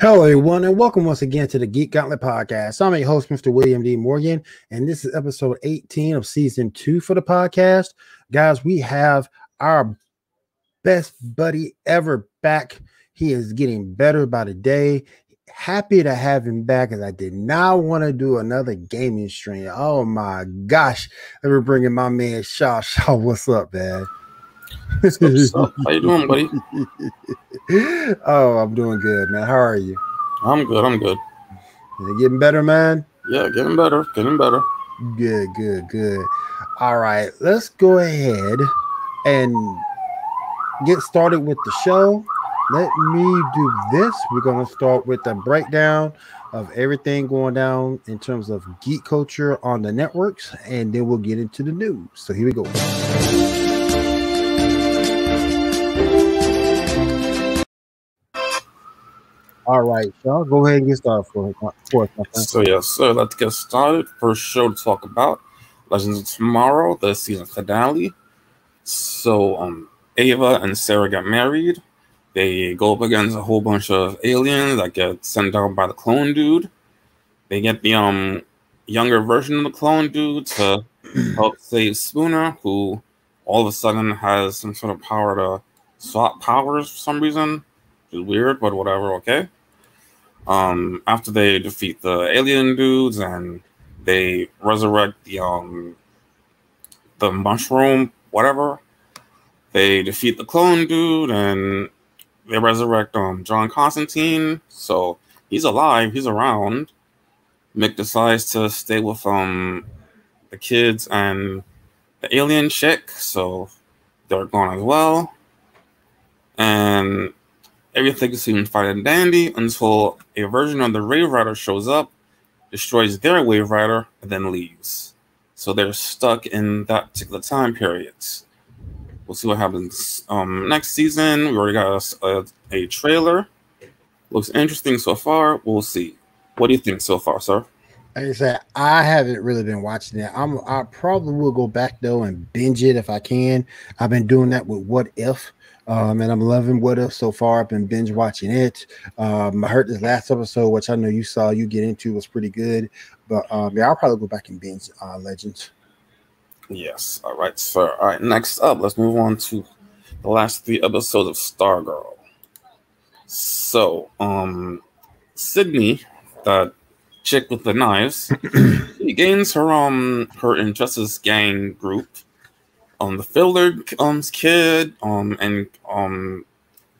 Hello, everyone, and welcome once again to the Geek Gauntlet Podcast. I'm your host, Mr. William D. Morgan, and this is episode 18 of season two for the podcast. Guys, we have our best buddy ever back. He is getting better by the day. Happy to have him back as I did not want to do another gaming stream. Oh my gosh. Let me bring in my man Shaw. Shaw, what's up, man? How you doing, buddy? oh, I'm doing good, man. How are you? I'm good. I'm good. You getting better, man? Yeah, getting better. Getting better. Good, good, good. All right, let's go ahead and get started with the show. Let me do this. We're going to start with a breakdown of everything going down in terms of geek culture on the networks, and then we'll get into the news. So here we go. All right, y'all go ahead and get started for, for us. So yes, so let's get started. First show to talk about Legends of Tomorrow, the season finale. So um Ava and Sara get married. They go up against a whole bunch of aliens that get sent out by the clone dude. They get the um younger version of the clone dude to help save Spooner, who all of a sudden has some sort of power to swap powers for some reason. Weird, but whatever, okay. Um after they defeat the alien dudes and they resurrect the um the mushroom, whatever. They defeat the clone dude and they resurrect um John Constantine. So he's alive, he's around. Mick decides to stay with um the kids and the alien chick, so they're gone as well. And everything seems fine and dandy until a version of the Wave Rider shows up, destroys their Wave Rider, and then leaves. So they're stuck in that particular time period. We'll see what happens um, next season. We already got a, a, a trailer. Looks interesting so far. We'll see. What do you think so far, sir? Like I said, I haven't really been watching it. I'm I probably will go back though and binge it if I can. I've been doing that with What If. Um, and I'm loving What If so far. I've been binge watching it. Um, I heard this last episode, which I know you saw, you get into, was pretty good. But um, yeah, I'll probably go back and binge uh, Legends. Yes. All right, sir. All right. Next up, let's move on to the last three episodes of Stargirl. So, um, Sydney, that chick with the knives, she gains her um her Injustice Gang group. Um, the Fiddler um's kid, um, and um,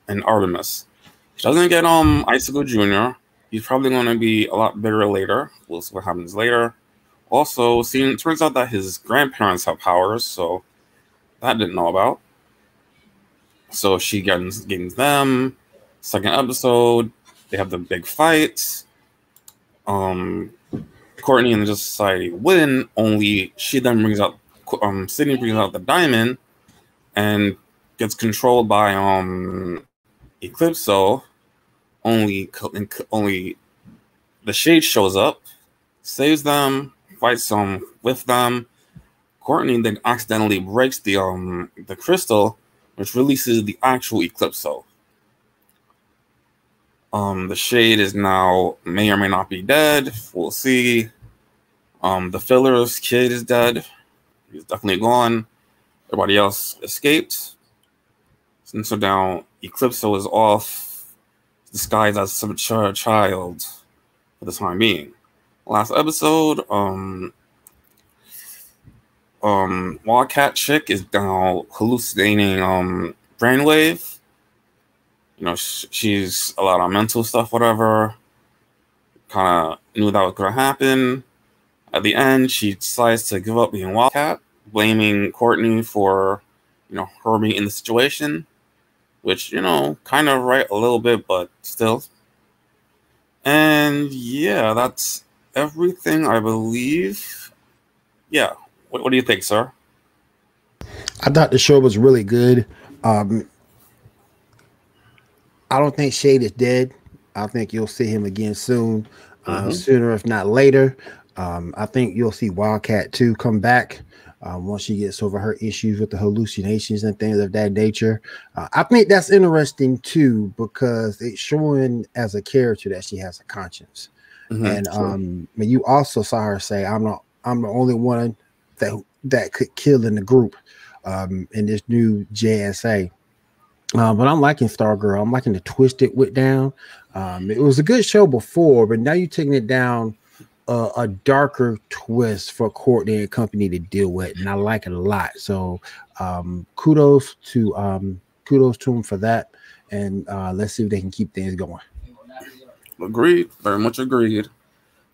and Artemis. She doesn't get um Icicle Junior. He's probably going to be a lot bigger later. We'll see what happens later. Also, seeing turns out that his grandparents have powers, so that didn't know about. So she gains gains them. Second episode, they have the big fight. Um, Courtney and the Society win. Only she then brings out um Sydney brings out the diamond and gets controlled by um Eclipso. Only only the Shade shows up, saves them, fights some with them. Courtney then accidentally breaks the um the crystal, which releases the actual Eclipso. Um, the shade is now may or may not be dead. We'll see. Um, the Fiddler's kid is dead. He's definitely gone. Everybody else escaped. And so now Eclipso is off, disguised as some ch- child for the time being. Last episode, um, um, Wildcat chick is now hallucinating um brainwave. You know, sh- she's a lot of mental stuff, whatever. Kind of knew that was gonna happen. At the end, she decides to give up being Wildcat, blaming Courtney for, you know, her being in the situation, which you know, kind of right a little bit, but still. And yeah, that's everything I believe. Yeah, what, what do you think, sir? I thought the show was really good. Um, I don't think Shade is dead. I think you'll see him again soon, uh, Mhm. sooner if not later. Um, I think you'll see Wildcat too come back. Um, once she gets over her issues with the hallucinations and things of that nature. Uh, I think that's interesting too because it's showing as a character that she has a conscience. Mm-hmm, and um, but you also saw her say, "I'm not. I'm the only one that that could kill in the group." Um, in this new JSA. Uh, but I'm liking Stargirl. I'm liking the twist it went down. Um, it was a good show before, but now you're taking it down uh, a darker twist for Courtney and company to deal with, and I like it a lot. So um, kudos to um, kudos to them for that, and uh, let's see if they can keep things going. Agreed, very much agreed.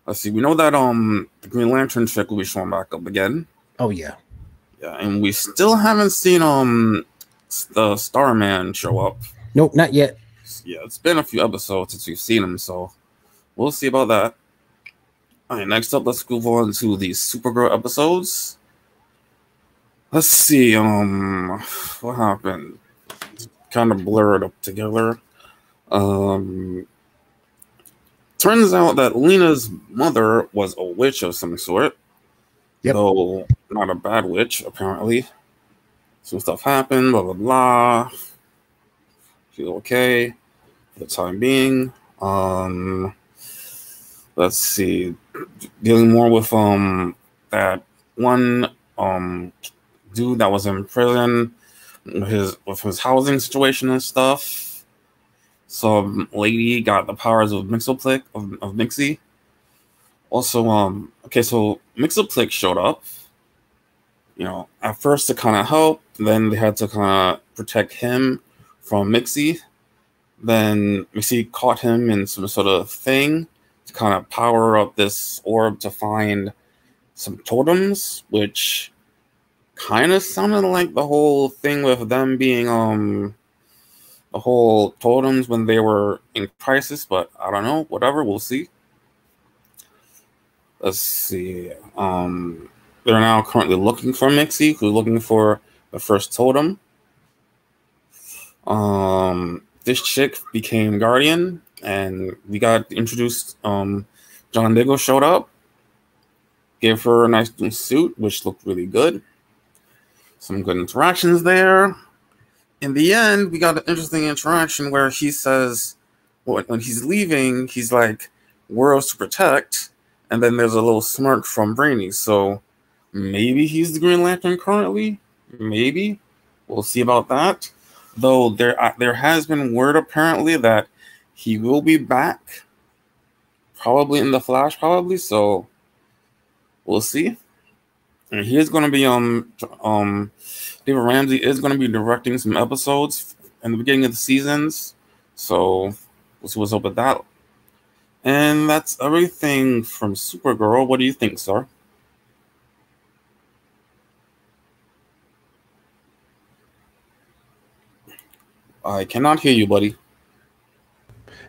Let's see. We know that um the Green Lantern chick will be showing back up again. Oh yeah, yeah, and we still haven't seen um the Starman show up. Nope, not yet. Yeah, it's been a few episodes since we've seen him, so we'll see about that. All right, next up, let's move on to the Supergirl episodes. Let's see, um, what happened? kind of blurred up together. Um, turns out that Lena's mother was a witch of some sort. Yep. Though not a bad witch, apparently. Some stuff happened, blah blah blah. Feel okay for the time being. Um let's see. Dealing more with um that one um dude that was in prison his with his housing situation and stuff. Some lady got the powers of Mxyzptlk of, of Mixie. Also, um, okay, so Mxyzptlk showed up. You know, at first to kind of help, then they had to kind of protect him from Mixie. Then Mixie caught him in some sort of thing kind of power up this orb to find some totems, which kind of sounded like the whole thing with them being um the whole totems when they were in crisis, but I don't know, whatever, we'll see. Let's see. Um, they're now currently looking for Mixie, who's looking for the first totem. Um, this chick became Guardian, and we got introduced. Um, John Diggle showed up, gave her a nice new suit, which looked really good. Some good interactions there. In the end, we got an interesting interaction where he says, when he's leaving, he's like, "Worlds to protect," and then there's a little smirk from Brainy. So maybe he's the Green Lantern currently. Maybe we'll see about that. Though there uh, there has been word apparently that he will be back, probably in the Flash, probably. So we'll see. And he is going to be um um David Ramsey is going to be directing some episodes in the beginning of the seasons. So we'll see what's up with that. And that's everything from Supergirl. What do you think, sir? I cannot hear you, buddy.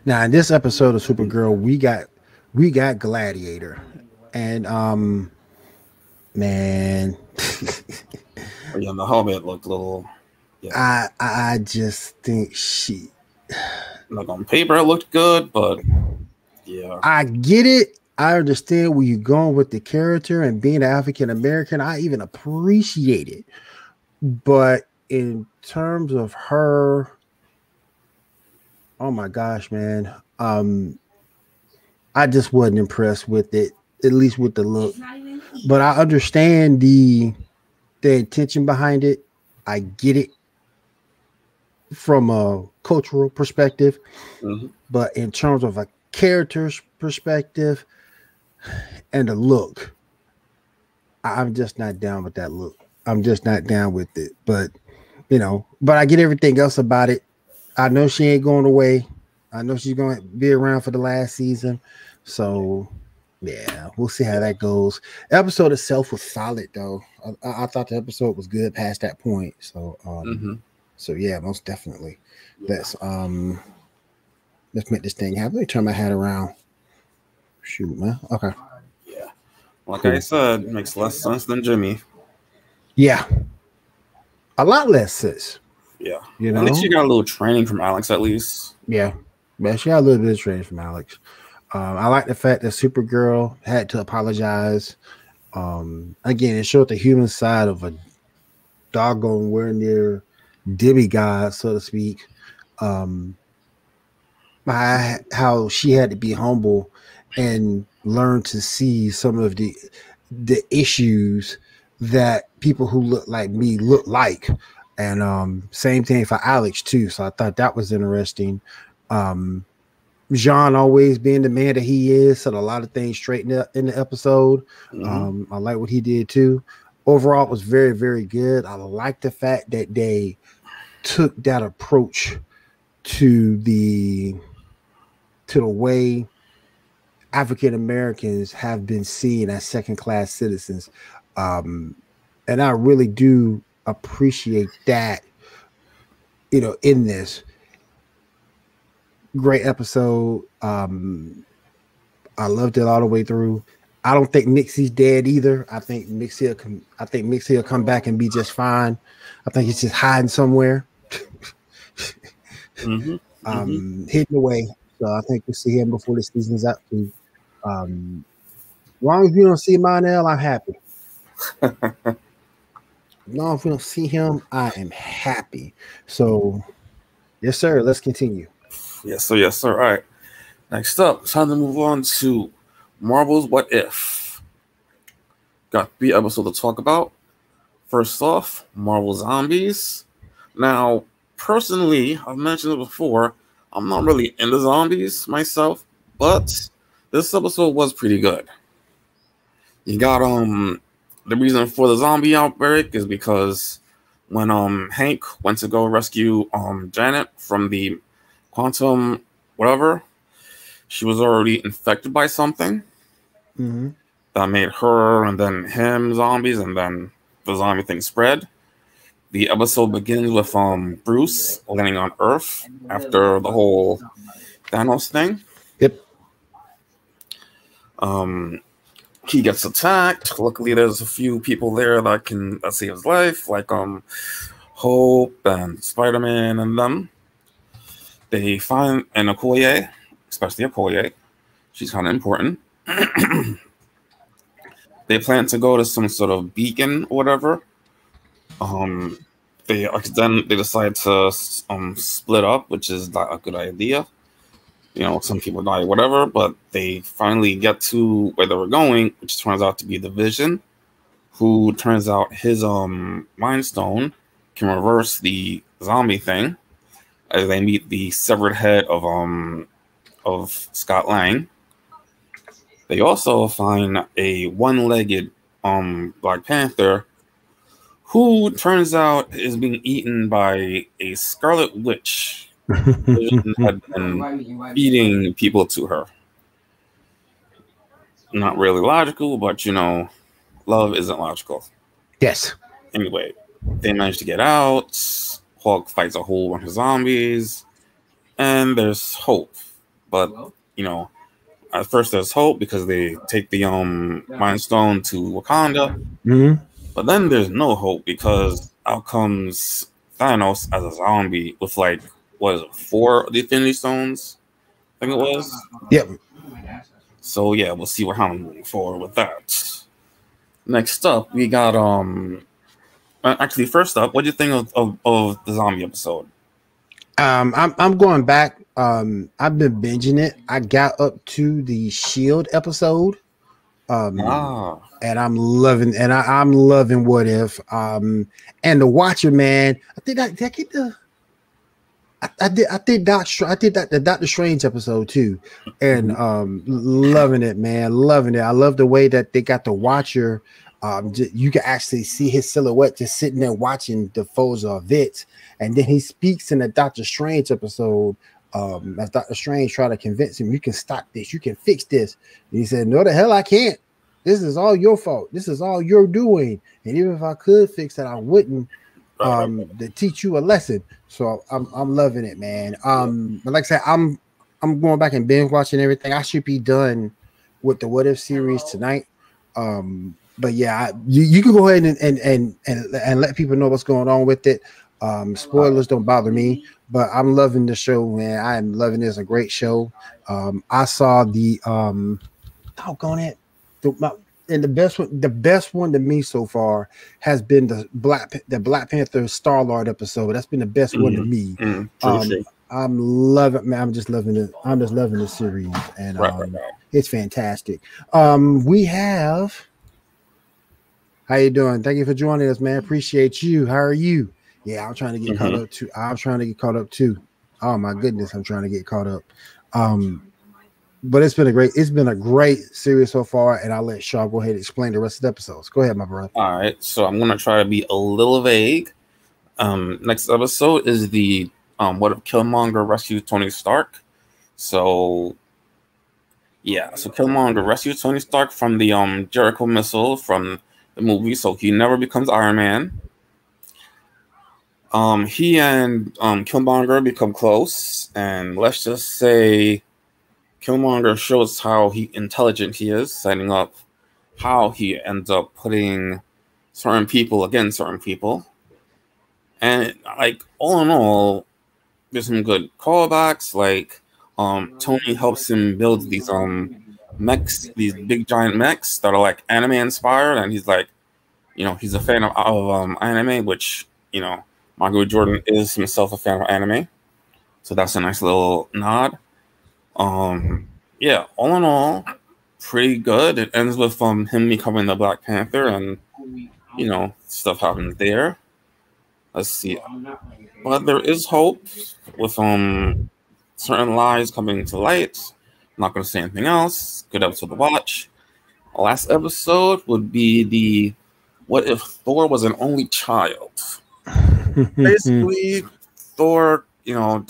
Now, in this episode of Supergirl, we got we got Gladiator, and um, man, yeah, the helmet looked a little. Yeah. I I just think she. Like on paper, it looked good, but yeah. I get it. I understand where you're going with the character and being African American. I even appreciate it. But in terms of her, oh my gosh, man. Um, I just wasn't impressed with it, at least with the look. But I understand the the intention behind it. I get it from a cultural perspective, mm-hmm. but in terms of a character's perspective and the look, I'm just not down with that look. I'm just not down with it. But you know, but I get everything else about it. I know she ain't going away. I know she's going to be around for the last season. So yeah, we'll see how that goes. The episode itself was solid though. I, I, thought the episode was good past that point. So um, mm-hmm. so yeah, most definitely. Let's um let's make this thing happen. Let me turn my hat around. Shoot, man. Okay. Yeah. Like cool. I said, makes less sense than Jimmy. Yeah. A lot less sense. Yeah. You know, at least you got a little training from Alex, at least. Yeah. Yeah, she got a little bit of training from Alex. Um, I like the fact that Supergirl had to apologize Um, again, it showed the human side of a doggone we're near demigod, so to speak. Um, how she had to be humble and learn to see some of the the issues that people who look like me look like and um same thing for alex too so i thought that was interesting um J'onn always being the man that he is, said a lot of things straightened up in the episode. Mm-hmm. Um, I like what he did too. Overall, it was very, very good. I like the fact that they took that approach to the to the way African Americans have been seen as second class citizens. Um, and I really do appreciate that, you know, in this great episode. Um, I loved it all the way through. I don't think Mixie's dead either. I think Mixie will come, I think Mixie will come back and be just fine. I think he's just hiding somewhere. mm-hmm. Um, mm-hmm. hidden away. So I think we'll see him before the season's up too. Um, as long as you don't see Mon-El, I'm happy. no, if we don't see him, I am happy. So, yes, sir. Let's continue. Yes, sir. Yes, sir. All right. Next up, time to move on to Marvel's What If. Got three episodes to talk about. First off, Marvel Zombies. Now, personally, I've mentioned it before. I'm not really into zombies myself, but this episode was pretty good. You got um the reason for the zombie outbreak is because when um Hank went to go rescue um Janet from the quantum whatever, she was already infected by something mm-hmm. that made her and then him zombies, and then the zombie thing spread. The episode begins with um Bruce landing on Earth after the whole Thanos thing. Yep. Um, he gets attacked. Luckily, there's a few people there that can save his life, like um Hope and Spider Man and them. They find an Okoye, especially Okoye. She's kind of important. they plan to go to some sort of beacon or whatever. Um, they then they decide to um split up, which is not a good idea. You know, some people die, whatever, but they finally get to where they were going, which turns out to be the Vision, who turns out his um Mind Stone can reverse the zombie thing, as they meet the severed head of um of Scott Lang. They also find a one-legged um Black Panther who turns out is being eaten by a scarlet witch had been feeding people to her. Not really logical, but you know, love isn't logical. Yes. Anyway, they manage to get out. Hulk fights a whole bunch of zombies, and there's hope. But you know, at first there's hope because they take the um Mind Stone to Wakanda. Mm-hmm. But then there's no hope because out comes Thanos as a zombie with like what is it, four of the Infinity Stones? I think it was. Yep. So yeah, we'll see what happens moving forward with that. Next up, we got um. Uh, actually, first up, what do you think of, of, of the zombie episode? Um, I'm I'm going back. Um, I've been binging it. I got up to the Shield episode. Um, ah. and I'm loving and I, am loving what if. Um, and the Watcher man, I think I did I get the I, I did I did Doctor I did that the Doctor Strange episode too, and mm-hmm. um, loving it, man, loving it. I love the way that they got the Watcher. Um, you can actually see his silhouette just sitting there watching the foes of it, and then he speaks in the Doctor Strange episode um, as Doctor Strange try to convince him, you can stop this, you can fix this. And he said, No, the hell I can't. This is all your fault. This is all you're doing. And even if I could fix it, I wouldn't um to teach you a lesson. So I'm I'm loving it, man. Um, but like I said, I'm I'm going back and binge watching everything. I should be done with the What If series tonight. Um, but yeah, I, you, you can go ahead and and, and and and let people know what's going on with it. Um, spoilers don't bother me, but I'm loving the show, man. I am loving it. It's a great show. Um, I saw the um, doggone it, the, my, and the best one, the best one to me so far has been the Black the Black Panther Star Lord episode. That's been the best one to Mhm. me. Mm, Um, true, true. I'm loving, man. I'm just loving it. I'm just loving the series, and Right, um, right, right. it's fantastic. Um, we have. How you doing? Thank you for joining us, man. Appreciate you. How are you? Yeah, I'm trying to get caught Mhm. up too. I'm trying to get caught up too. Oh my goodness, I'm trying to get caught up. Um, but it's been a great, it's been a great series so far, and I'll let Shaw go ahead and explain the rest of the episodes. Go ahead, my brother. All right, so I'm gonna try to be a little vague. Um, next episode is the um, what if Killmonger rescued Tony Stark? So, yeah, so Killmonger rescues Tony Stark from the um Jericho missile from the movie, so he never becomes Iron Man. Um, he and um Killmonger become close, and let's just say Killmonger shows how he intelligent he is, setting up how he ends up putting certain people against certain people. And like all in all, there's some good callbacks. Like um Tony helps him build these um mechs, these big giant mechs that are like anime inspired, and he's like, you know, he's a fan of, of um anime, which you know, Michael Jordan is himself a fan of anime. So that's a nice little nod. Um yeah, all in all, pretty good. It ends with um him becoming the Black Panther and you know, stuff happens there. Let's see. But there is hope with um certain lies coming to light. I'm not gonna say anything else. Good episode to watch. Last episode would be the what if Thor was an only child? Basically, Thor, you know,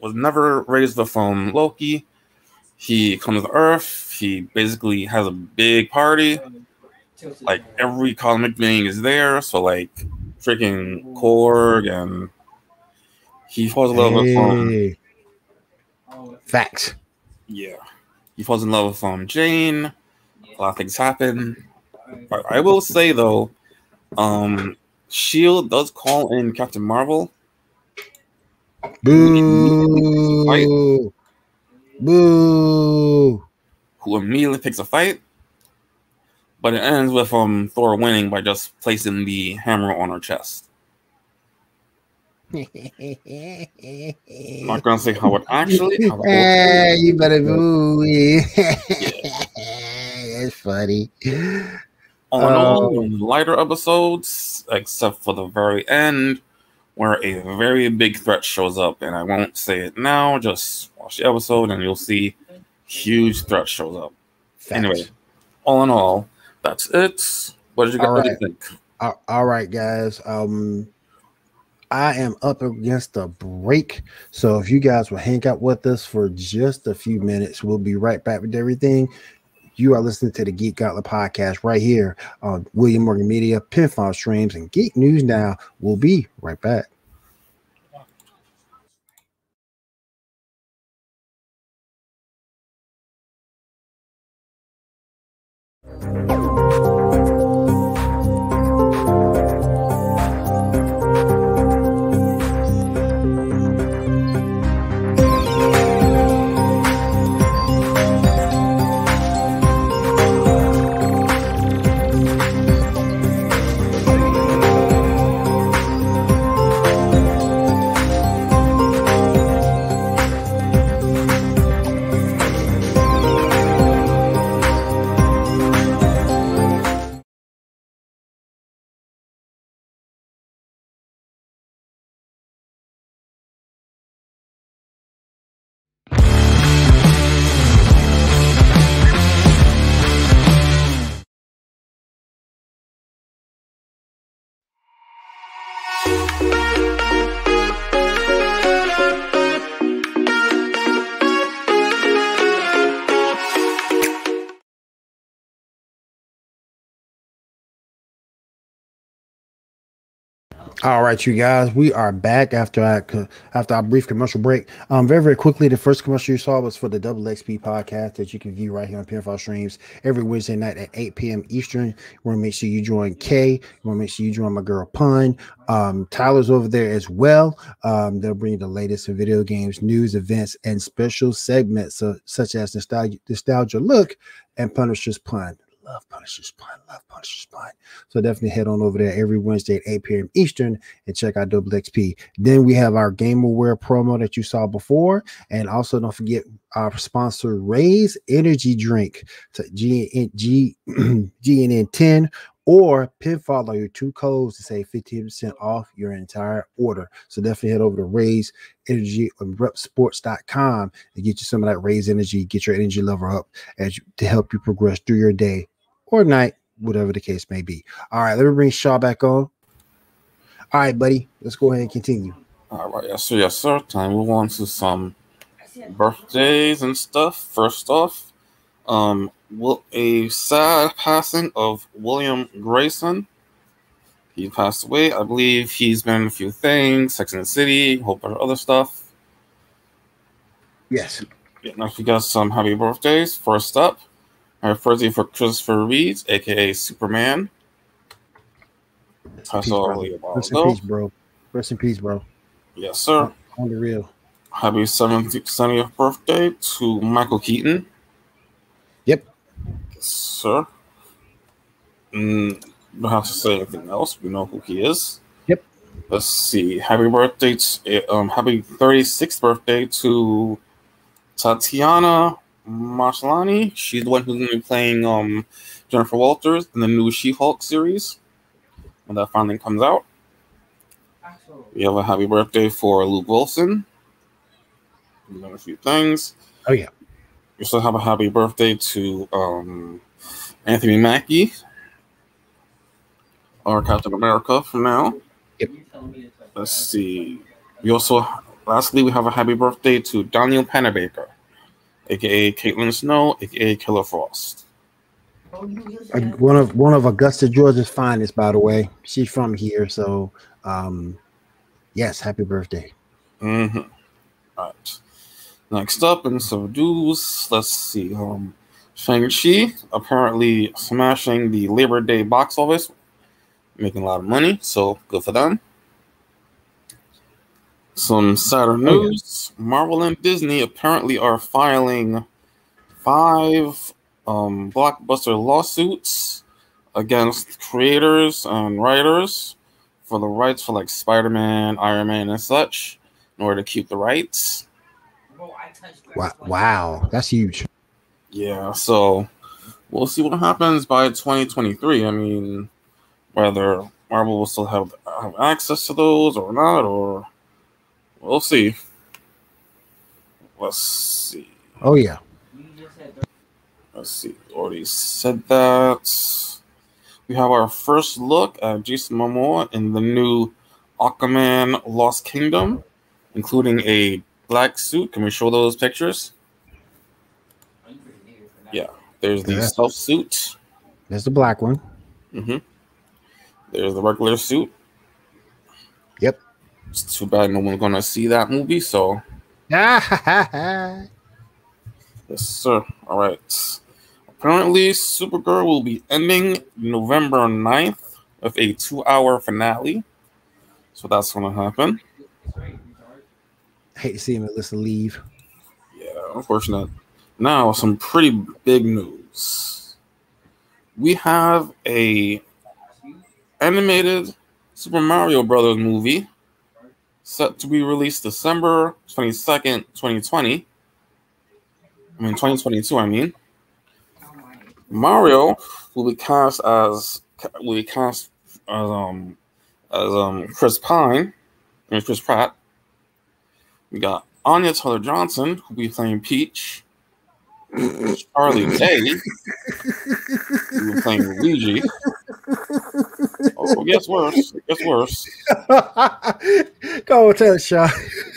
was never raised um Loki. He comes to Earth. He basically has a big party like every comic being is there. So like freaking Korg and he falls in love with um Facts. yeah. He falls in love with um Jane. A lot of things happen. I, I will say though, um Shield does call in Captain Marvel. Boo. Boo. who immediately picks a fight. But it ends with um Thor winning by just placing the hammer on her chest. I'm not gonna say how it actually how it Hey, you better boo. It's funny. all in all, lighter episodes, except for the very end, where a very big threat shows up, and I won't say it now. Just watch the episode, and you'll see huge threat shows up. Facts. Anyway, all in all, that's it. What did you guys All what do you right. think? All- all right, guys. Um, I am up against a break, so if you guys will hang out with us for just a few minutes, we'll be right back with everything. You are listening to the Geek Gauntlet podcast right here on William Morgan Media, Pinfall Streams, and Geek News Now. We'll be right back. All right, you guys, we are back after I after our brief commercial break. Um, very very quickly, the first commercial you saw was for the Double XP podcast that you can view right here on Pinfall Streams every Wednesday night at 8 p.m. Eastern. You want to make sure you join Kay. You want to make sure you join my girl Pun. Um, Tyler's over there as well. Um, they'll bring you the latest in video games, news, events, and special segments uh, such as nostalgia, nostalgia look and Punisher's Pun. Love Punisher's Pun. Love Punisher's Pun. So definitely head on over there every Wednesday at 8 p.m. Eastern and check out Double XP. Then we have our Game GamerWare promo that you saw before. And also don't forget our sponsor, Raise Energy Drink to G, G, GNN 10 or Pinfall are your two codes to save 15% off your entire order. So definitely head over to Raise Energy on repsports.com and get you some of that Raise Energy, get your energy level up as you, to help you progress through your day or night, whatever the case may be. All right, let me bring Shaw back on. All right, buddy, let's go ahead and continue. All right, yes, sir, yes, sir. Time move on to some birthdays and stuff. First off, um, a sad passing of Willie Garson. He passed away. I believe he's been in a few things, Sex and the City, a whole bunch of other stuff. Yes. Yeah, next we got some happy birthdays. First up, our birthday for Christopher Reeves, aka Superman. Passed away Rest in peace, bro. Rest in peace, bro. Yes, sir. On the real. Happy 70th birthday to Michael Keaton. Yep Yes, sir. Mm, don't have to say anything else. We know who he is. Yep. Let's see. Happy birthday to, um, happy 36th birthday to Tatiana Maslany. She's the one who's going to be playing um, Jennifer Walters in the new She-Hulk series when that finally comes out. We have a happy birthday for Luke Wilson. We've done a few things. Oh yeah. We also have a happy birthday to um, Anthony Mackie, our Captain America for now. Yep. Let's see. We also, lastly, we have a happy birthday to Danielle Panabaker, aka Caitlin Snow, aka Killer Frost. One of one of Augusta, Georgia's finest, by the way. She's from here, so um, yes, happy birthday. Mm-hmm. All right. Next up in some news, let's see. Um, Shang-Chi apparently smashing the Labor Day box office, making a lot of money, so good for them. Some sadder news Marvel and Disney apparently are filing five um, blockbuster lawsuits against creators and writers for the rights for like Spider Man, Iron Man, and such in order to keep the rights. Wow, wow, that's huge. Yeah, so we'll see what happens by 2023. I mean, whether Marvel will still have, have access to those or not, or we'll see. Let's see. Oh yeah. Let's see. Already said that. We have our first look at Jason Momoa in the new Aquaman Lost Kingdom, including a black suit. Can we show those pictures? Yeah, there's the yeah. self suit. There's the black one. Mm-hmm. There's the regular suit. Yep. It's too bad no one's gonna see that movie. So. yes, sir. All right. Apparently, Supergirl will be ending November 9th with a two-hour finale. So that's gonna happen. I hate to see Melissa leave. Yeah, unfortunate. Now, some pretty big news. We have a animated Super Mario Brothers movie set to be released December 22nd, 2020. I mean 2022, I mean. Mario will be cast as will be cast as um as um Chris Pine and Chris Pratt. We got Anya Taylor Johnson, who'll be playing Peach. Charlie Day, who'll be playing Luigi. Oh, gets worse. It Gets worse. Go tell it, Sean.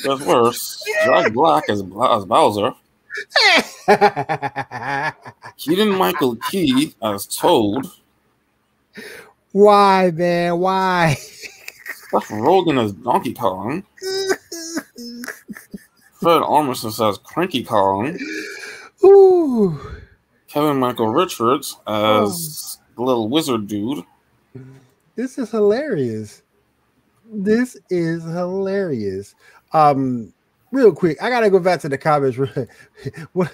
Gets worse. Jack Black as, as Bowser. Keegan Michael Key as Toad. Why, man? Why? Seth Rogen as Donkey Kong. Fred Armisen says Cranky Kong. Ooh. Kevin Michael Richards as oh. the little wizard dude. This is hilarious. This is hilarious. Um, real quick, I gotta go back to the comments. what,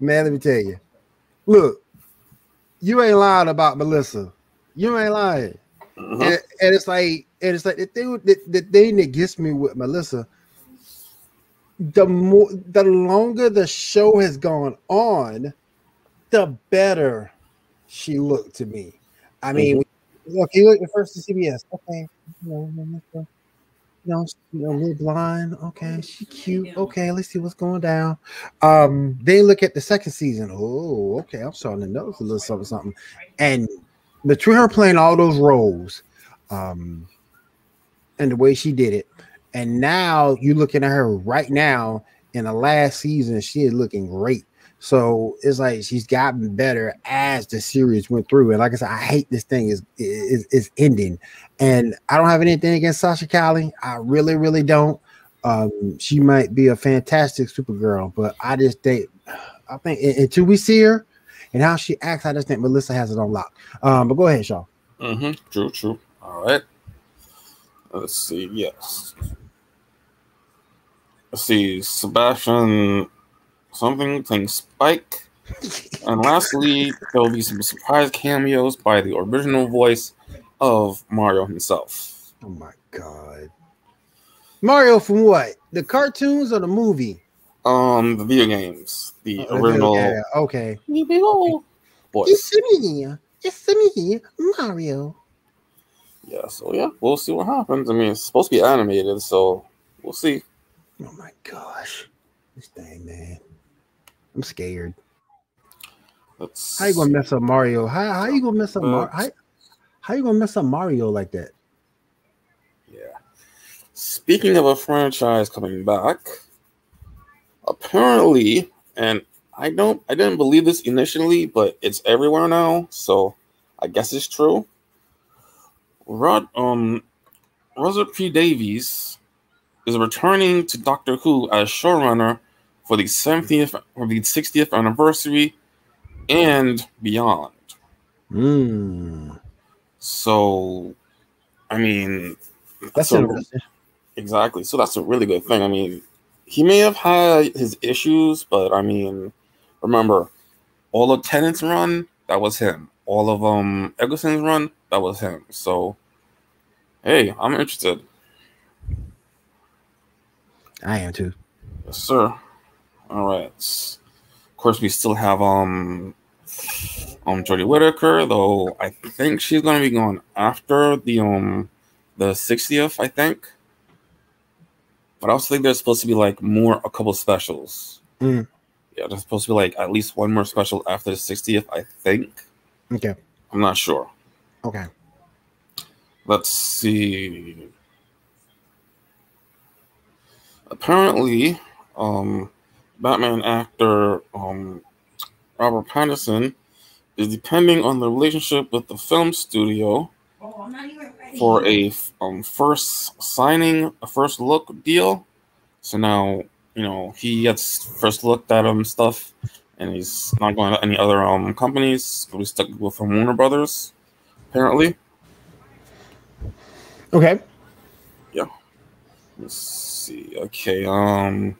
man? Let me tell you. Look, you ain't lying about Melissa. You ain't lying. Mhm. And, and it's like, and it's like the thing, the, the thing that gets me with Melissa. The more, the longer the show has gone on, the better she looked to me. I mean, look, you look at first to CBS. Okay, you know, you a little blind. Okay, she cute. Okay, let's see what's going down. Um, they look at the second season. Oh, okay, I'm starting to notice a little something, something. And between her playing all those roles, um, and the way she did it, and now you're looking at her right now in the last season, she is looking great. So it's like she's gotten better as the series went through. And like I said, I hate this thing is is is ending. And I don't have anything against Sasha Calle. I really, really don't. Um, she might be a fantastic Supergirl, but I just think I think until we see her and how she acts, I just think Melissa has it on lock. Um, but go ahead, Shaw. Mm-hmm. True, true. All right. Let's see. Yes. Let's see. Sebastian something playing Spike. And lastly, there will be some surprise cameos by the original voice of Mario himself. Oh my god. Mario from what? The cartoons or the movie? Um, the video games, the Oh, original yeah, okay. voice. It's me. It's me, Mario. Yeah, so yeah, we'll see what happens. I mean, it's supposed to be animated, so we'll see. Oh my gosh. This thing, man. I'm scared. Let's How you gonna mess up Mario? How how you gonna mess up Mar- Uh, how, how you gonna mess up Mario like that? Yeah. Speaking of a franchise coming back, apparently, and I don't, I didn't believe this initially, but it's everywhere now, so I guess it's true. Rod, um, Russell T. Davies is returning to Doctor Who as showrunner for the 70th or the 60th anniversary and beyond. Hmm. So, I mean, That's so- interesting. Exactly. So that's a really good thing. I mean, he may have had his issues, but I mean, remember, all of Tennant's run, that was him. All of um Eccleston's run, that was him. So, hey, I'm interested. I am too. Yes, sir. All right. Of course, we still have um um Jodie Whittaker, though I think she's gonna be going after the um the 60th, I think. But I also think there's supposed to be like more a couple specials. Mm. Yeah, there's supposed to be like at least one more special after the 60th, I think. Okay. I'm not sure. Okay. Let's see. Apparently, um, Batman actor um, Robert Pattinson is depending on the relationship with the film studio Oh, I'm not even ready. for a um, first signing, a first look deal. So now, you know, he gets first looked at him stuff, and he's not going to any other um companies. He'll be stuck with um, Warner Brothers, apparently. Okay. Yeah. Let's see. Okay. Um.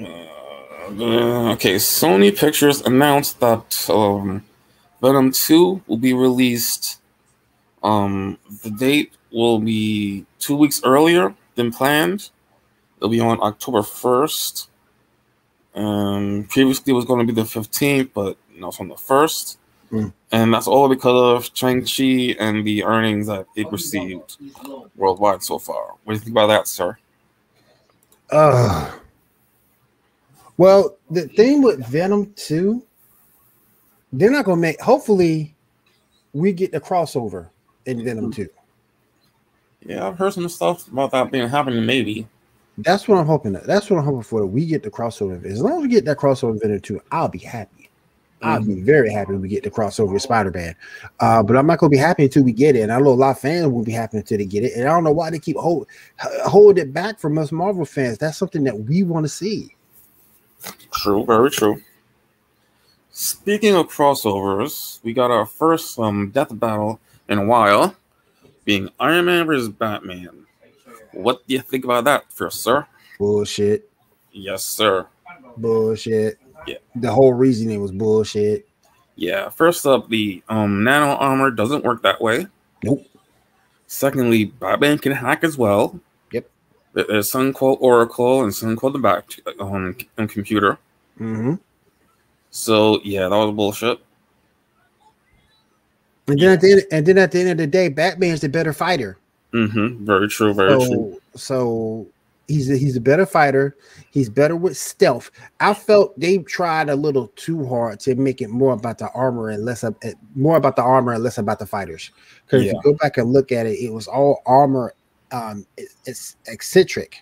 Uh, okay. Sony Pictures announced that um, Venom Two will be released. Um, the date will be two weeks earlier than planned. It'll be on October first. Um, previously it was going to be the fifteenth, but now it's on the first. Mm. And that's all because of Shang-Chi and the earnings that it received worldwide so far. What do you think about that, sir? Uh well, the thing with Venom 2, they're not gonna make hopefully we get the crossover in Venom 2. Yeah, I've heard some stuff about that being happening. Maybe. That's what I'm hoping. That, that's what I'm hoping for. That we get the crossover. As long as we get that crossover in Venom 2, I'll be happy. I'll be very happy when we get the crossover with Spider Man. Uh, but I'm not gonna be happy until we get it. And I know a lot of fans will be happy until they get it. And I don't know why they keep hold hold it back from us Marvel fans. That's something that we want to see. True, very true. Speaking of crossovers, we got our first um death battle in a while, being Iron Man versus Batman. What do you think about that, first, sir? Bullshit. Yes, sir. Bullshit. Yeah. The whole reasoning was bullshit. Yeah. First up, the um nano armor doesn't work that way. Nope. Secondly, Batman can hack as well. Yep. There- There's something called Oracle and something called the Bat um, um computer. Mm-hmm. So yeah, that was bullshit. And then at the end, and then at the end of the day, Batman's the better fighter. Mm-hmm. Very true. Very true. So, so he's a, he's a better fighter. He's better with stealth. I felt they tried a little too hard to make it more about the armor and less of, eh, more about the armor and less about the fighters. Because if you go back and look at it, it was all armor. Um, it- it's eccentric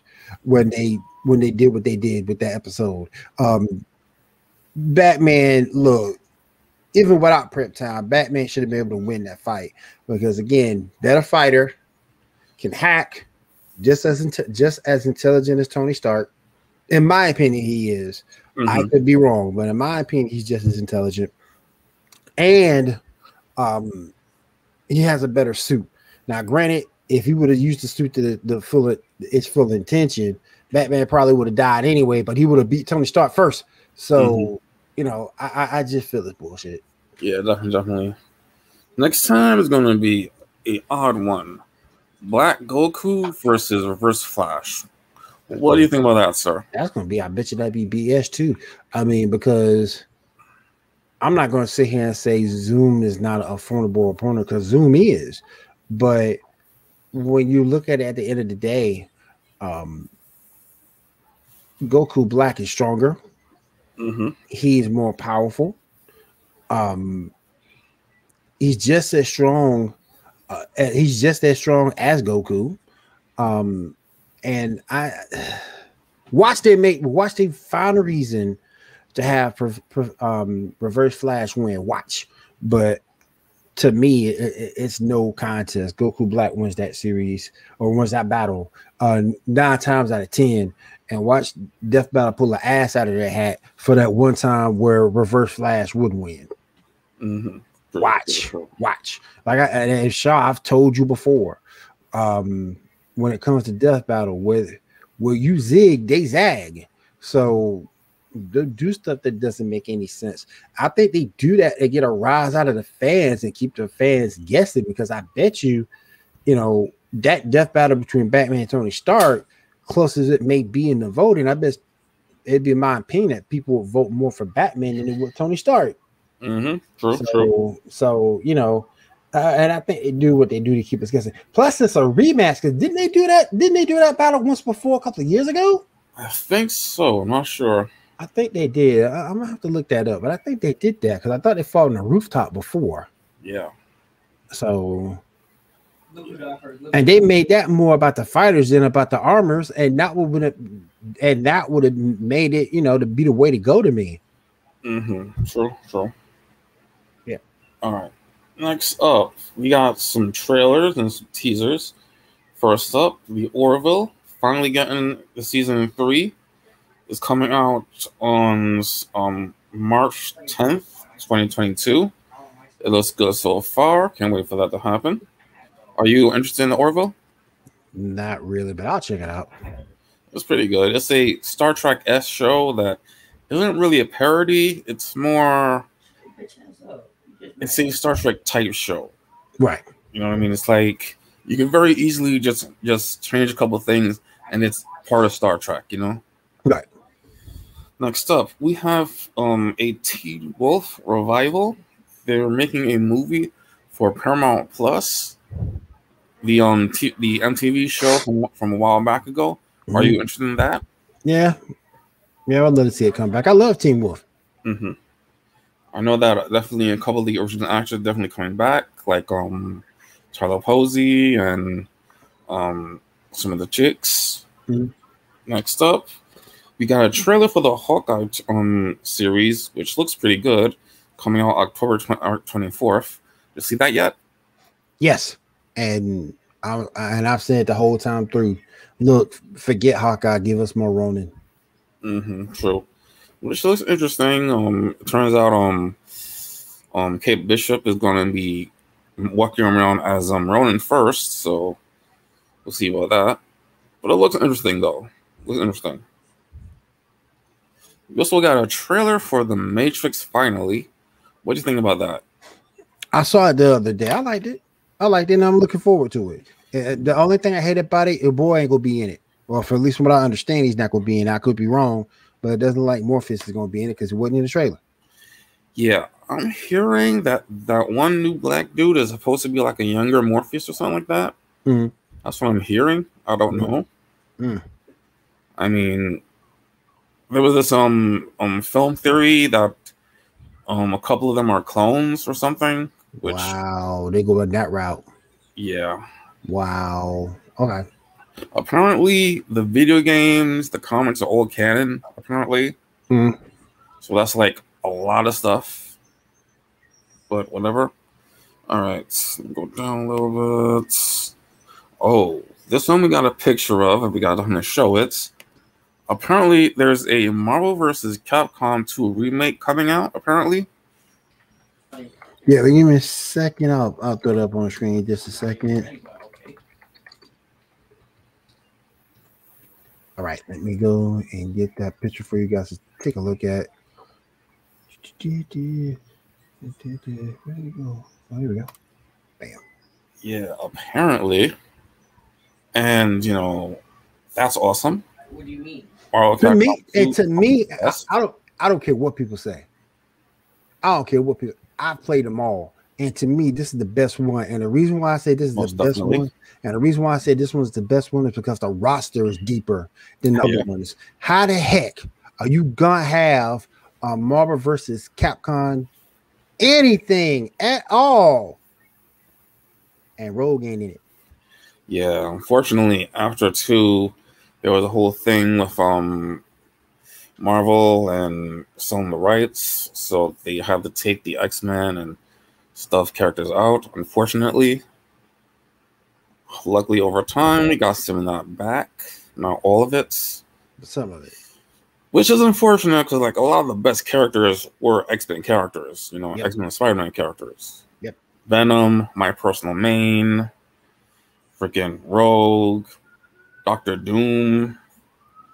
when they when they did what they did with that episode. Um, Batman, look, even without prep time, Batman should have been able to win that fight because again, better fighter, can hack, just as inte- just as intelligent as Tony Stark. In my opinion, he is. I Mhm. could be wrong, but in my opinion, he's just as intelligent. And um, he has a better suit. Now, granted, if he would have used the suit to the, the full its full intention, Batman probably would have died anyway. But he would have beat Tony Stark first. So Mhm. you know, I, I I just feel it's bullshit. Yeah, definitely, definitely. Next time is going to be a odd one: Black Goku versus Reverse Flash. What do you think about that, sir? That's gonna be, I bet you that'd be BS too. I mean, because I'm not gonna sit here and say Zoom is not a formidable opponent because Zoom is, but when you look at it at the end of the day, um Goku Black is stronger, Mm-hmm. he's more powerful. Um he's just as strong, uh, he's just as strong as Goku. Um and I watch they make watch they find a reason to have um, reverse flash win. Watch, but to me, it- it's no contest. Goku Black wins that series or wins that battle uh, nine times out of ten. And watch Death Battle pull an ass out of their hat for that one time where Reverse Flash would win. Mm-hmm. Watch, watch. Like I and Shaw, I've told you before. Um, when it comes to death battle, where where you zig, they zag. So do, do stuff that doesn't make any sense. I think they do that to get a rise out of the fans and keep the fans guessing because I bet you, you know, that death battle between Batman and Tony Stark, close as it may be in the voting, I bet it'd be my opinion that people would vote more for Batman than they would Tony Stark. Mm-hmm. True, So, true. so you know, uh, and I think they do what they do to keep us guessing. Plus, it's a rematch because didn't they do that? Didn't they do that battle once before a couple of years ago? I think so. I'm not sure. I think they did. I, am gonna have to look that up, but I think they did that because I thought they fought on the rooftop before. Yeah. So, and they made that more about the fighters than about the armors, and that would have, and that would have made it, you know, to be the way to go to me. Mm-hmm. True, true. Yeah. All right. Next up, we got some trailers and some teasers. First up, the Orville finally getting the season three is coming out on um March 10th, 2022. It looks good so far. Can't wait for that to happen. Are you interested in the Orville? Not really, but I'll check it out. It's pretty good. It's a Star Trek S show that isn't really a parody. It's more it's a Star Trek type show. Right. You know what I mean? It's like you can very easily just just change a couple things and it's part of Star Trek, you know? Right. Next up, we have um a Teen Wolf revival. They're making a movie for Paramount Plus. The um t- the MTV show from from a while back ago. Are you interested in that? Yeah. Yeah, I'd love to see it come back. I love Teen Wolf. hmm I know that definitely a couple of the original actors definitely coming back, like um Charlotte Posey and um some of the chicks. Mhm. Next up, we got a trailer for the Hawkeye um series, which looks pretty good, coming out October twenty fourth. You see that yet? Yes. And I and I've said the whole time through, look, forget Hawkeye, give us more Ronin. Mm-hmm. True. Which looks interesting. Um, it turns out um, um, Kate Bishop is going to be walking around as um Ronin first, so we'll see about that. But it looks interesting though. looks interesting. We also got a trailer for The Matrix finally. What do you think about that? I saw it the other day. I liked it. I liked it, and I'm looking forward to it. Uh, the only thing I hate about it, your boy ain't gonna be in it. Well, for at least from what I understand, he's not gonna be in. It. I could be wrong, but it doesn't like Morpheus is gonna be in it because it wasn't in the trailer. Yeah, I'm hearing that that one new black dude is supposed to be like a younger Morpheus or something like that. Mhm. That's what I'm hearing. I don't know. Mm. I mean, there was this um um film theory that um a couple of them are clones or something. Which wow, they go on that route. yeah, Wow. Okay. apparently the video games, the comics are all canon. Apparently, Mhm. so that's like a lot of stuff. But whatever. All right, let me go down a little bit. Oh, this one we got a picture of, and we got to show it. Apparently, there's a Marvel vs. Capcom 2 remake coming out. Apparently, Yeah, but give me a second. I'll I'll throw it up on the screen just a second. All right, let me go and get that picture for you guys to take a look at. Where did it go? Oh, here we go. Bam. yeah, apparently, and you know, that's awesome. What do you mean? Marvel To me, and to me, I. I don't I don't care what people say. I don't care what people. I played them all, and to me, this is the best one. And the reason why I say this is Most the best definitely. one, and the reason why I say this one's the best one is because the roster is deeper than the Yeah. other ones. How the heck are you gonna have a Marvel versus Capcom anything at all, and Rogue ain't in it? Yeah, unfortunately, after two, there was a whole thing with um Marvel and selling the rights, so they had to take the X Men and stuff characters out. Unfortunately, luckily over time we got some of that back, not all of it, but Some of it. which is unfortunate because like a lot of the best characters were X Men characters, you know, Yep. X Men Spider Man characters. Yep. Venom, my personal main, freaking Rogue, Doctor Doom,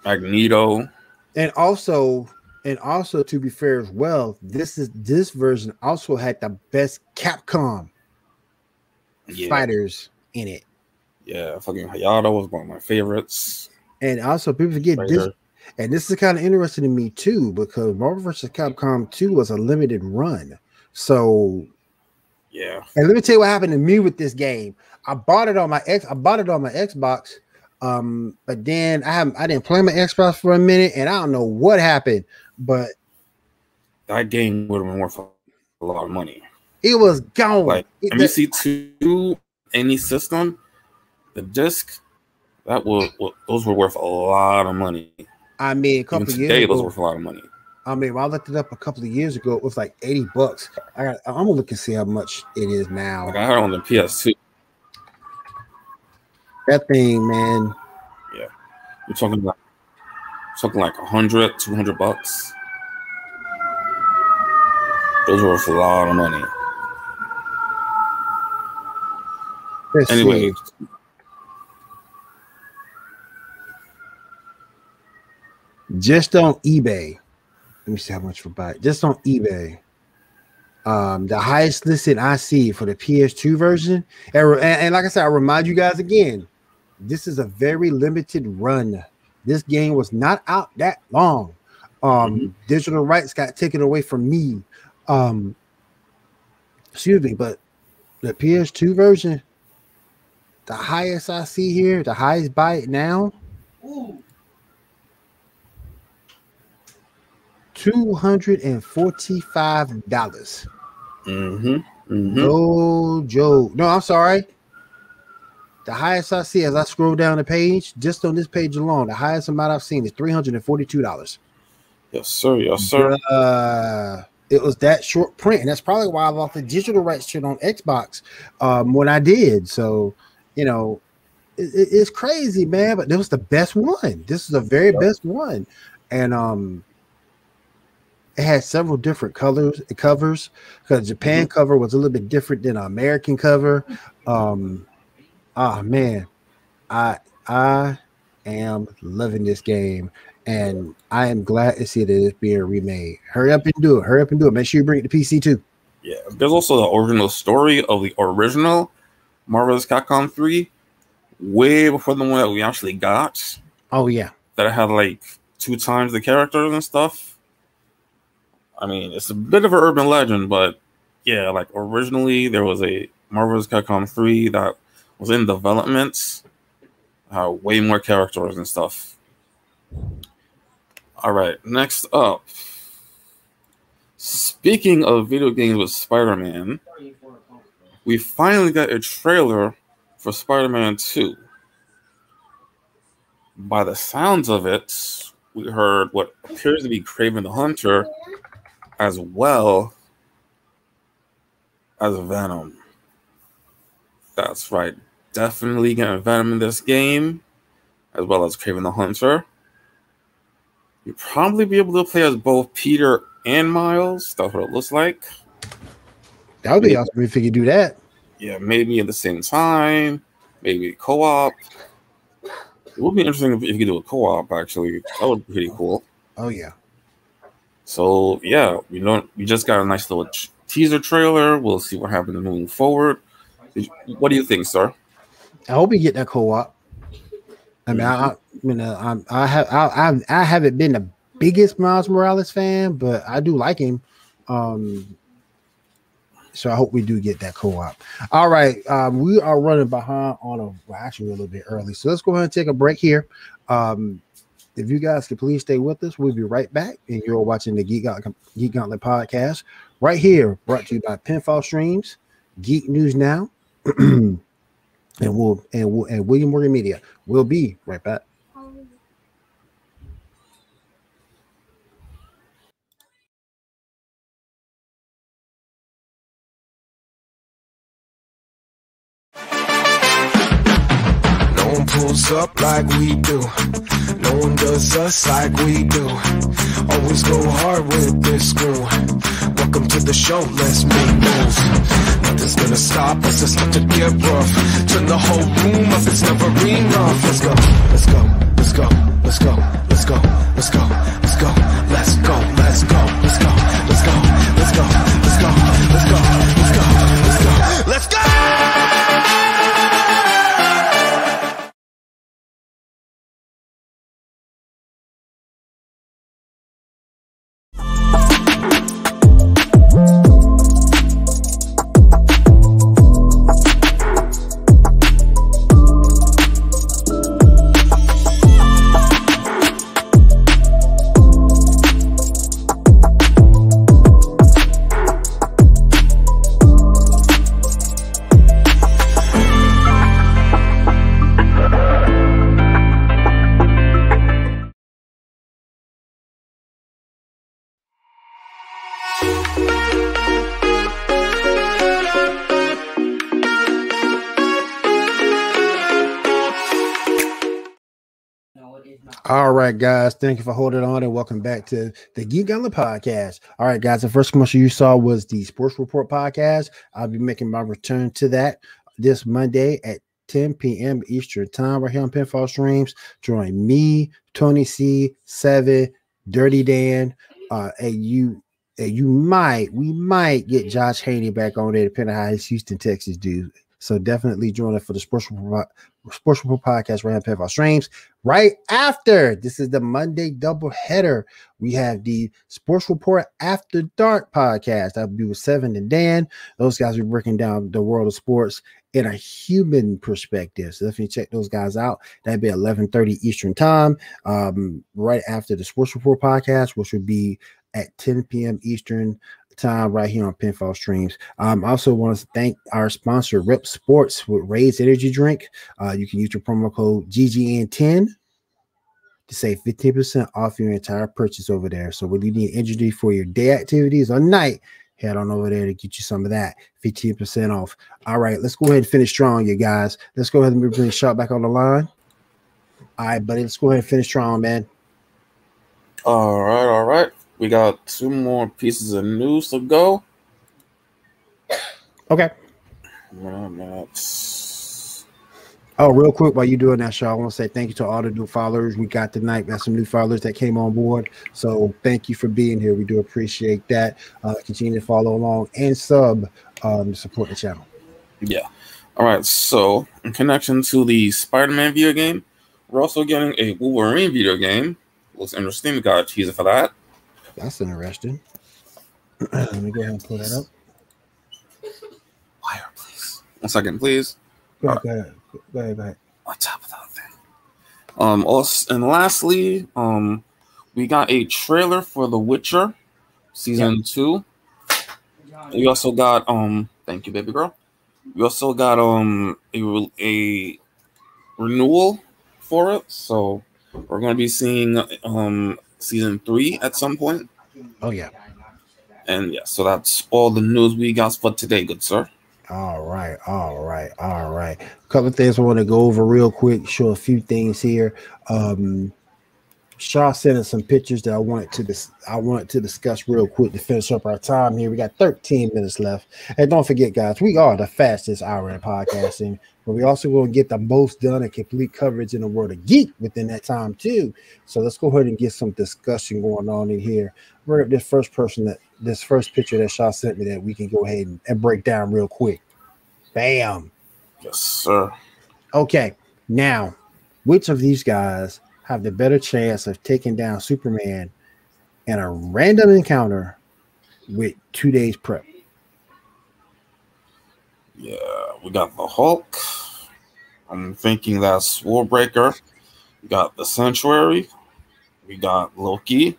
Magneto. And also and also to be fair as well this is this version also had the best capcom Yeah, fighters in it. Yeah, fucking Hayato was one of my favorites. and also people forget this and this is kind of interesting to me too because marvel vs capcom 2 was a limited run. So Yeah, and let me tell you what happened to me with this game. I bought it on my x i bought it on my xbox um but then i haven't i didn't play my xbox for a minute and i don't know what happened but that game would have been worth a lot of money. it was gone Like It- MEC two, any system, the disc, that was those were worth a lot of money. I mean, a Even couple of years today, those ago. were worth a lot of money. I mean, when I looked it up a couple of years ago, it was like 80 bucks. I got I'm gonna look and see how much it is now. Like I had on the PS2. That thing, man. Yeah. You're talking about something like 100, 200 bucks. Those were worth a lot of money. Let's Anyway, see. just on eBay. Let me see how much for buy. Just on eBay. Um, the highest listed I see for the PS2 version, and, and, and like I said, I remind you guys again, this is a very limited run. This game was not out that long. Um, digital rights got taken away from me. Um, excuse me, but the PS2 version, the highest I see here, the highest buy it now, Ooh, two hundred and forty-five dollars. mm-hmm, mm-hmm. No joke. No, I'm sorry. The highest I see as I scroll down the page, just on this page alone, the highest amount I've seen is three hundred and forty-two dollars. yes, sir. Yes, sir. Uh, it was that short print, and that's probably why I lost the digital rights shit on Xbox um, when I did. So, you know, it, it- it's crazy, man. But it was the best one. This is the very best one, and um, it had several different colors covers because Japan cover was a little bit different than American cover. Um, ah man, I I am loving this game, and I am glad to see that it's being remade. Hurry up and do it. Hurry up and do it. Make sure you bring it to PC too. Yeah, there's also the original story of the original Marvel's Capcom 3, way before the one that we actually got. Oh yeah, that had like two times the characters and stuff. I mean, it's a bit of an urban legend, but yeah, like originally there was a Marvel's Capcom 3 that was in development. Uh, way more characters and stuff. All right, next up. Speaking of video games with Spider Man, we finally got a trailer for Spider Man 2. By the sounds of it, we heard what appears to be Kraven the Hunter as well as Venom. That's right. Definitely getting Venom in this game, as well as Kraven the Hunter. You'll probably be able to play as both Peter and Miles. That's what it looks like. That would be maybe, awesome if you could do that. Yeah, maybe at the same time, maybe co-op. It would be interesting if you could do a co-op. Actually, that would be pretty cool. Oh yeah. So yeah, we don't. We just got a nice little teaser trailer. We'll see what happens moving forward. What do you think, sir? I hope we get that co-op. I mean, I, I mean, uh, I, I have, I, I, I haven't been the biggest Miles Morales fan, but I do like him. Um, so I hope we do get that co-op. All right, um, we are running behind on a well, actually a little bit early, so let's go ahead and take a break here. Um, if you guys could please stay with us, we'll be right back. And you're watching the Geek Gauntlet, Geek Gauntlet podcast right here, brought to you by Pinfall Streams, Geek News Now, and we'll and we'll, and William Morgan Media. We'll be right back. No one pulls up like we do. No one does us like we do. Always go hard with this crew. Welcome to the show, let's make moves. Nothing's gonna stop us, it's about to get rough. Turn the whole room up, it's never enough. Let's go, Let's go, let's go, let's go, let's go, let's go, let's go, let's go, let's go, let's go, let's go, let's go, let's go, let's go, let's go, let's go, let's go, let's go. All right, guys. Thank you for holding on and welcome back to the Geek Gauntlet podcast. All right, guys. The first commercial you saw was the Sports Report podcast. I'll be making my return to that this Monday at 10 p.m. Eastern time right here on Pinfall Streams. Join me, Tony C, Seven, Dirty Dan, uh, and you and you might, we might get Josh Haney back on there, depending on how his Houston, Texas do. So definitely join us for the Sports Report, Sports Report podcast right here on Pinfall Streams. Right after this is the Monday double header. We have the Sports Report After Dark podcast. That'll be with Seven and Dan. Those guys are breaking down the world of sports in a human perspective. So definitely check those guys out. That'd be 11:30 Eastern time. Um, right after the Sports Report podcast, which would be at 10 p.m. Eastern time right here on Pinfall Streams. Um, I also want to thank our sponsor, Rep Sports, with Raise Energy Drink. Uh, you can use your promo code GGN10 to save 15% off your entire purchase over there. So, when you need energy for your day activities or night, head on over there to get you some of that 15% off. All right, let's go ahead and finish strong, you guys. Let's go ahead and bring Sharp back on the line. All right, buddy, let's go ahead and finish strong, man. All right, all right. We got two more pieces of news to go. Okay. Oh, real quick, while you're doing that, show, I want to say thank you to all the new followers we got tonight. Got some new followers that came on board. So thank you for being here. We do appreciate that. Uh, continue to follow along and sub um, to support the channel. Yeah. All right. So, in connection to the Spider Man video game, we're also getting a Wolverine video game. Looks interesting. We got a teaser for that. That's interesting. Let me go ahead and pull that up. Wire, please. One second, please. Go ahead, go ahead. Go ahead, go ahead. On top of that thing. Um, also, and lastly, um, we got a trailer for The Witcher season yep. two. We also got um, thank you, baby girl. We also got um a, a renewal for it, so we're going to be seeing um season three at some point. Oh yeah. And yeah, so that's all the news we got for today, good sir. All right, all right, all right. A couple of things I want to go over real quick, show a few things here. Um Shaw sent us some pictures that I wanted to dis- I wanted to discuss real quick to finish up our time here. We got 13 minutes left. And don't forget, guys, we are the fastest hour in podcasting, but we also going to get the most done and complete coverage in the world of geek within that time, too. So let's go ahead and get some discussion going on in here. Bring up this first person that this first picture that Shaw sent me that we can go ahead and, and break down real quick. Bam. Yes, sir. Okay. Now, which of these guys have the better chance of taking down Superman in a random encounter with two days prep. Yeah, we got the Hulk. I'm thinking that's World Breaker. We got the Sanctuary. We got Loki.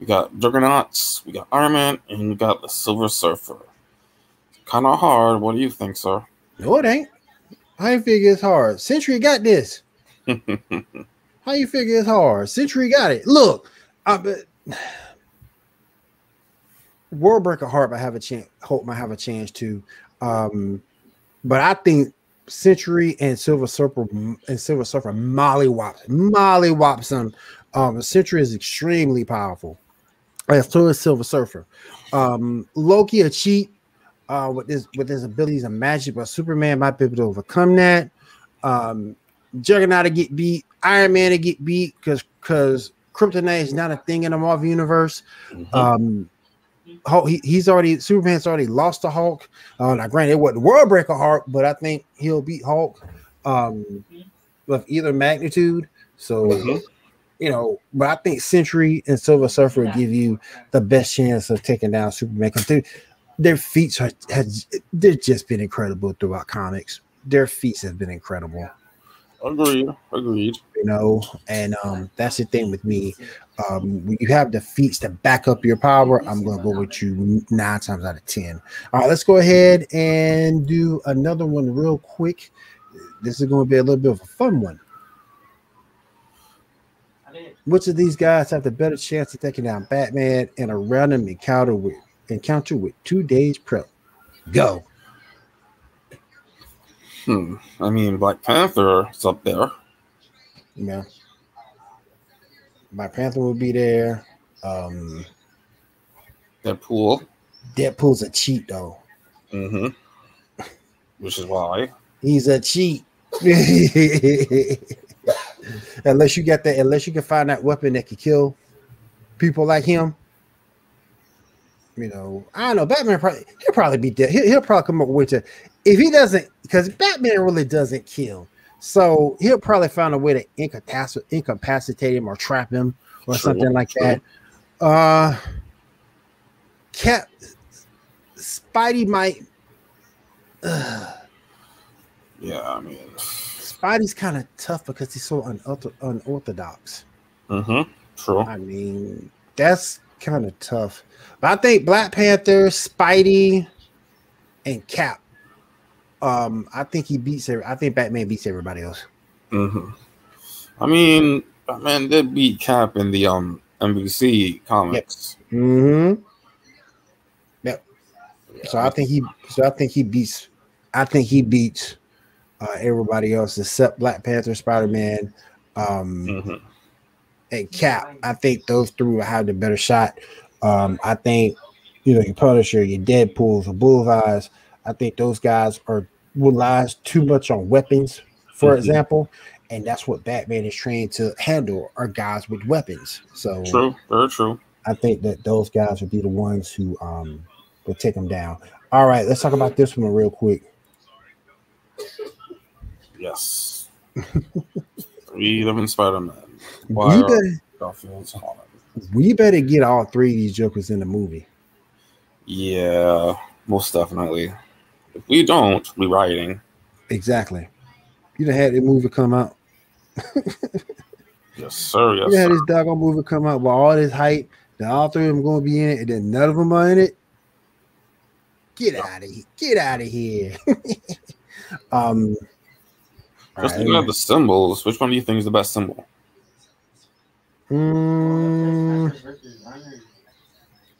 We got Juggernauts. We got Iron Man, and we got the Silver Surfer. Kind of hard. What do you think, sir? No, it ain't. I figure it's hard. Sentry got this. How you figure it's hard? Sentry got it. Look, I bet World Breaker Heart might have a chance. Hope might have a chance to. Um, but I think Sentry and Silver Surfer and Silver Surfer Molly Wops Molly Watson. Um, Sentry is extremely powerful. As so is Silver Surfer. Um, Loki a cheat uh, with his with his abilities of magic, but Superman might be able to overcome that. Um, Juggernaut to get beat, Iron Man to get beat because because Kryptonite is not a thing in the Marvel universe. Mm-hmm. Um, Hulk, he, he's already Superman's already lost to Hulk. Uh, now, granted, it wasn't World Breaker Hulk, but I think he'll beat Hulk um, with either magnitude. So, mm-hmm. you know, but I think Sentry and Silver Surfer give you the best chance of taking down Superman because their feats are has they've just been incredible throughout comics. Their feats have been incredible. Agreed. Agreed. You know, and um, that's the thing with me. Um, when you have the feats to back up your power, I'm gonna go with you nine times out of ten. All right, let's go ahead and do another one real quick. This is gonna be a little bit of a fun one. Which of these guys have the better chance of taking down Batman in a random encounter with encounter with two days prep? Go. Hmm. I mean, Black Panther is up there. Yeah. Black Panther will be there. Um, Deadpool. Deadpool's a cheat though. Mm-hmm. Which is why he's a cheat. unless you get that, unless you can find that weapon that can kill people like him. You know, I don't know. Batman probably he'll probably be dead. He'll, he'll probably come up with it if he doesn't, because Batman really doesn't kill, so he'll probably find a way to incapacitate, incapacitate him or trap him or True. something like True. that. Uh, Cap, Spidey might. Uh, yeah, I mean, Spidey's kind of tough because he's so unorthodox. Mm-hmm. True. I mean, that's kind of tough. But I think Black Panther, Spidey, and Cap um, I think he beats. I think Batman beats everybody else. Mm-hmm. I mean, Batman did beat Cap in the um NBC comics. Yep. Mm-hmm. Yep. Yeah. So I think he. So I think he beats. I think he beats uh, everybody else except Black Panther, Spider Man, um, mm-hmm. And Cap. I think those three will have the better shot. Um, I think you know your Punisher, your Deadpool, the Bullseyes. I think those guys are relies too much on weapons for Mhm. example, and that's what Batman is trained to handle are guys with weapons. So True, very true. I think that those guys would be the ones who um will take them down. All right, let's talk about this one real quick. Yes. Three living Spider-Man. We Why are better, Garfield's we better get all three of these jokers in the movie. Yeah, most definitely. If we don't, we rioting. Exactly. You done had the movie come out. Yes, sir. Yes, You had sir. this doggone movie come out with all this hype. That all three of them going to be in it, and then none of them are in it. Get out of here! Get out of here! um. Just right, looking at the symbols, which one do you think is the best symbol? Mm,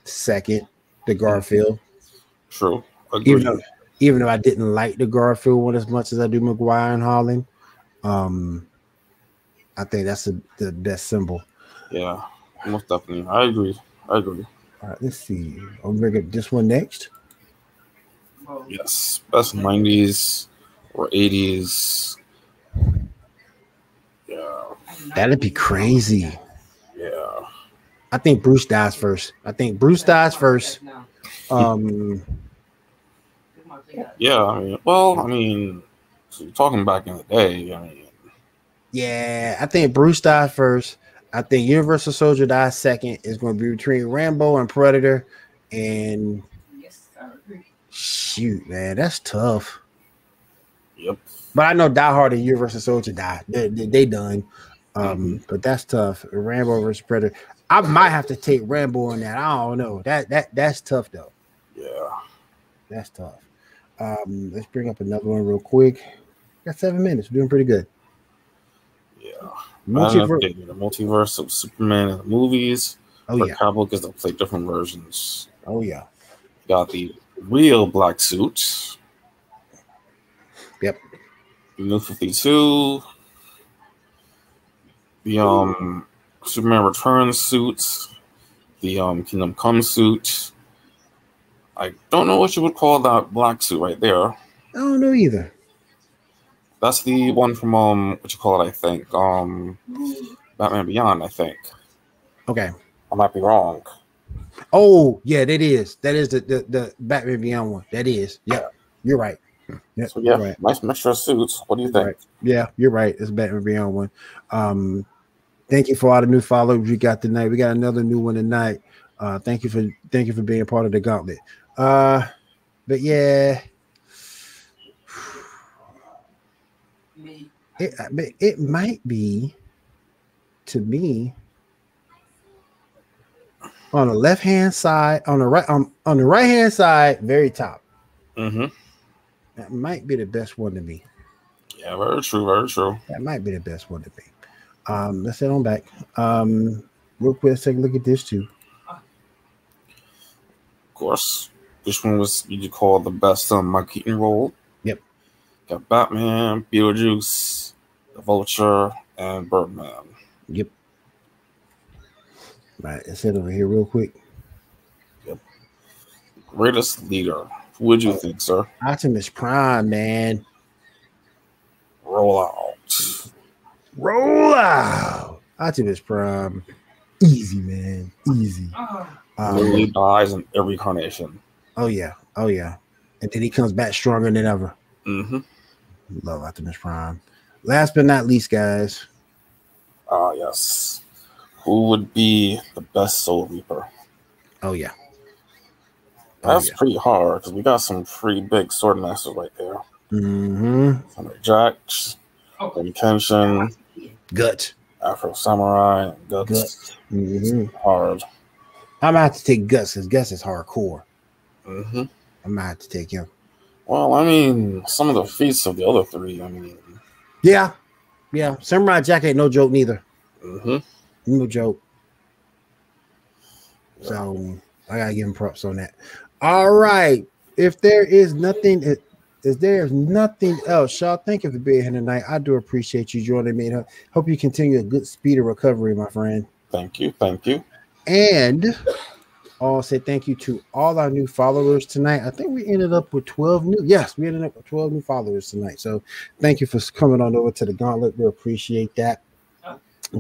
second, the Garfield. True. Even though, even though I didn't like the Garfield one as much as I do Maguire and Holland, um, I think that's the, the best symbol. Yeah, most definitely. I agree. I agree. All right, let's see. I'll bring up this one next. Yes, best '90s or '80s. Yeah, That'd be crazy. I think Bruce dies first. I think Bruce dies first. Um, Yeah, I mean, well, I mean, talking back in the day. I mean, yeah, I think Bruce dies first. I think Universal Soldier dies second. It's going to be between Rambo and Predator. And yes, shoot, man, that's tough. yep. But I know Die Hard and Universal Soldier die. They, they, they done. Um, but that's tough. Rambo versus Predator. I might have to take Rambo on that. I don't know. That that that's tough though. Yeah. That's tough. Um, let's bring up another one real quick. Got seven minutes. We're doing pretty good. Yeah. Multiver- Multiverse. The multiverse of Superman in the movies. oh for yeah. comic because they'll play different versions. Oh yeah. Got the real black suit. Yep. New 52. The um Superman Returns suits. The um Kingdom Come suit. I don't know what you would call that black suit right there. I don't know either. That's the one from um what you call it, I think. Um Batman Beyond, I think. Okay. I might be wrong. Oh yeah, that is that is the the, the Batman Beyond one. That is. Yeah. You're right. Yep, So yeah, right. nice mixture of suits. What do you think? Right. Yeah, you're right. It's Batman Beyond one. Um, thank you for all the new followers we got tonight. We got another new one tonight. Uh, thank you for thank you for being part of the gauntlet. Uh, but yeah, it but it might be to me on the left hand side on the right on, on the right hand side, very top. Mm-hmm. That might be the best one to me. Yeah, very true, very true. That might be the best one to be. Um, let's head on back. Um, real quick, let's take a look at this too. Of course. Which one was you call the best um Mike Keaton role? Yep. Got Batman, Beetlejuice, the Vulture, and Birdman. Yep. Right, let's head over here real quick. Yep. Greatest leader. Who would you think, sir? Optimus Prime, man. Roll out. Roll out. Optimus Prime. Easy, man. Easy. Literally Um, dies in every carnation. oh yeah. Oh yeah. And then he comes back stronger than ever. Mm-hmm. Love Optimus Prime. Last but not least, guys. Ah, yes. Who would be the best Soul Reaper? Oh yeah. Oh, That's yeah. pretty hard because we got some pretty big sword masters right there. Mm-hmm. Thunder Jax, Benny Kenshin, Guts. Afro Samurai, Guts. Guts. Mm-hmm. Hard. I'm gonna have to take Guts because Guts is hardcore. hmm I'm gonna have to take him. Well, I mean, some of the feats of the other three. I mean, Yeah. Yeah. Samurai Jack ain't no joke neither. hmm No joke. So I gotta give him props on that. All right. If there is nothing, if if there's nothing else, Shaw, thank you for being here tonight. I do appreciate you joining me. and Hope you continue a good speed of recovery, my friend. thank you, thank you. And I'll say thank you to all our new followers tonight. I think we ended up with 12 new. Yes, we ended up with 12 new followers tonight. So thank you for coming on over to the gauntlet. We appreciate that.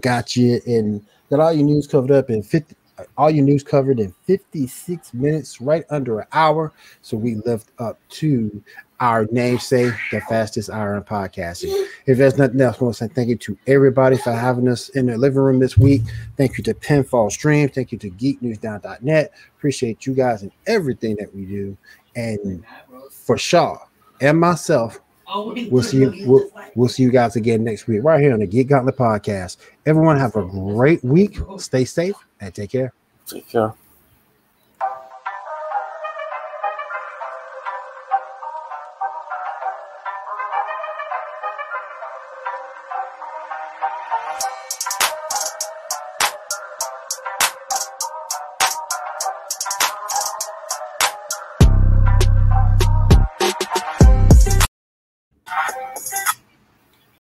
Got you and got all your news covered up in 50 all your news covered in 56 minutes, right under an hour. So we lived up to our namesake, the fastest in podcasting. If there's nothing else, I want to say thank you to everybody for having us in their living room this week. Thank you to Pinfall Stream. Thank you to geeknewsnow.net. Appreciate you guys and everything that we do. And for Shaw and myself, we'll see you. We'll, we'll see you guys again next week, right here on the Geek Gauntlet Podcast. Everyone have a great week. Stay safe and take care. Take care.